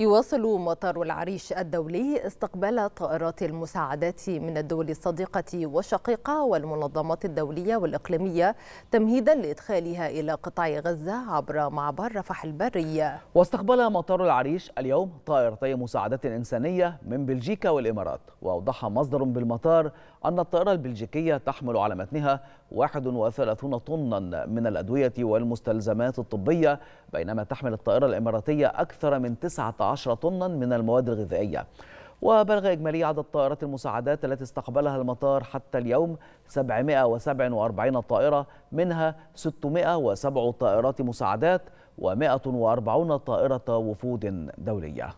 يواصل مطار العريش الدولي استقبال طائرات المساعدات من الدول الصديقة والشقيقة والمنظمات الدولية والإقليمية تمهيدا لإدخالها إلى قطاع غزة عبر معبر رفح البري. واستقبل مطار العريش اليوم طائرتي مساعدات إنسانية من بلجيكا والإمارات. وأوضح مصدر بالمطار أن الطائرة البلجيكية تحمل على متنها 31 طنا من الأدوية والمستلزمات الطبية بينما تحمل الطائرة الإماراتية أكثر من 19 طنا من المواد الغذائية. وبلغ إجمالي عدد طائرات المساعدات التي استقبلها المطار حتى اليوم 747 طائرة منها 607 طائرات مساعدات و140 طائرة وفود دولية.